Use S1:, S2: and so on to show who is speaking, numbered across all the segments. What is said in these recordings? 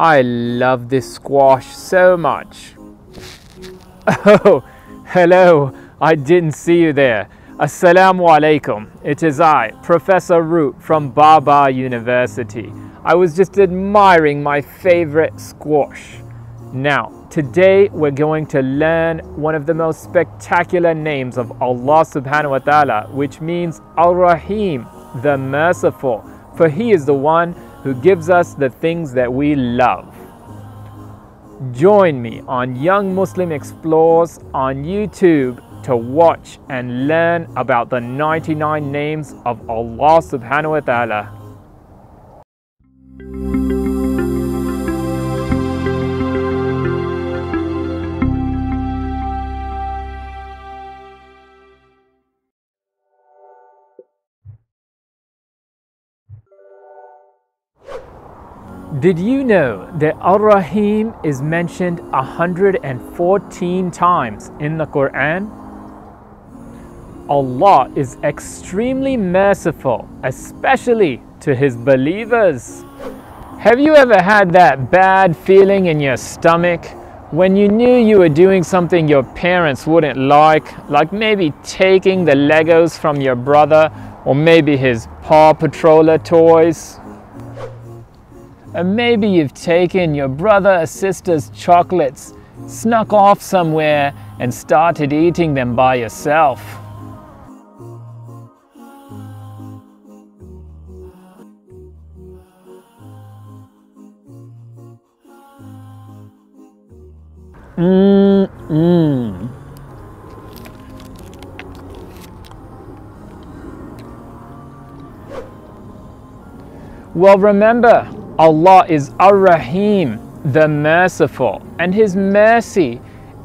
S1: I love this squash so much. Oh, hello. I didn't see you there. Assalamu alaikum. It is I, Professor Root from Baba University. I was just admiring my favorite squash. Now, today we're going to learn one of the most spectacular names of Allah subhanahu wa ta'ala, which means Al-Rahim, the merciful, for He is the one who gives us the things that we love. Join me on Young Muslim Explorers on YouTube to watch and learn about the 99 names of Allah subhanahu wa ta'ala. Did you know that Ar-Rahim is mentioned 114 times in the Quran? Allah is extremely merciful, especially to His believers. Have you ever had that bad feeling in your stomach when you knew you were doing something your parents wouldn't like, like maybe taking the Legos from your brother or maybe his Paw Patroller toys? And maybe you've taken your brother or sister's chocolates, snuck off somewhere, and started eating them by yourself. Mmm, mmm. Well, remember, Allah is Ar-Rahim, the merciful, and His mercy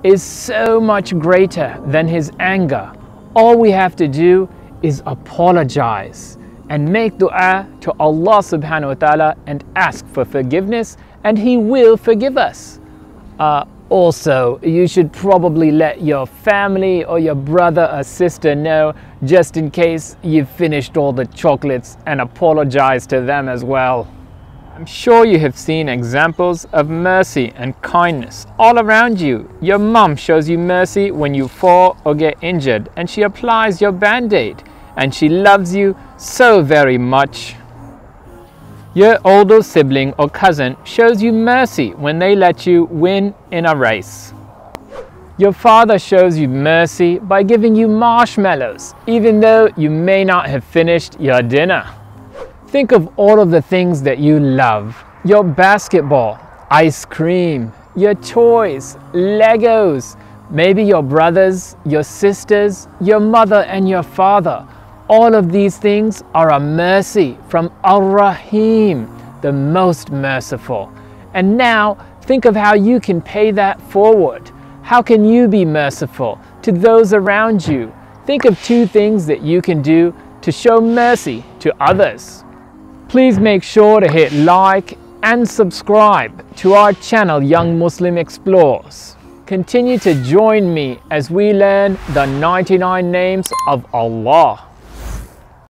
S1: is so much greater than His anger. All we have to do is apologize and make dua to Allah subhanahu wa ta'ala and ask for forgiveness and He will forgive us. Uh, also, you should probably let your family or your brother or sister know just in case you've finished all the chocolates and apologize to them as well. I'm sure you have seen examples of mercy and kindness all around you. Your mum shows you mercy when you fall or get injured and she applies your band-aid and she loves you so very much. Your older sibling or cousin shows you mercy when they let you win in a race. Your father shows you mercy by giving you marshmallows even though you may not have finished your dinner. Think of all of the things that you love. Your basketball, ice cream, your toys, Legos, maybe your brothers, your sisters, your mother and your father. All of these things are a mercy from Ar-Rahim, the most merciful. And now think of how you can pay that forward. How can you be merciful to those around you? Think of two things that you can do to show mercy to others. Please make sure to hit like and subscribe to our channel Young Muslim Explorers. Continue to join me as we learn the 99 names of Allah.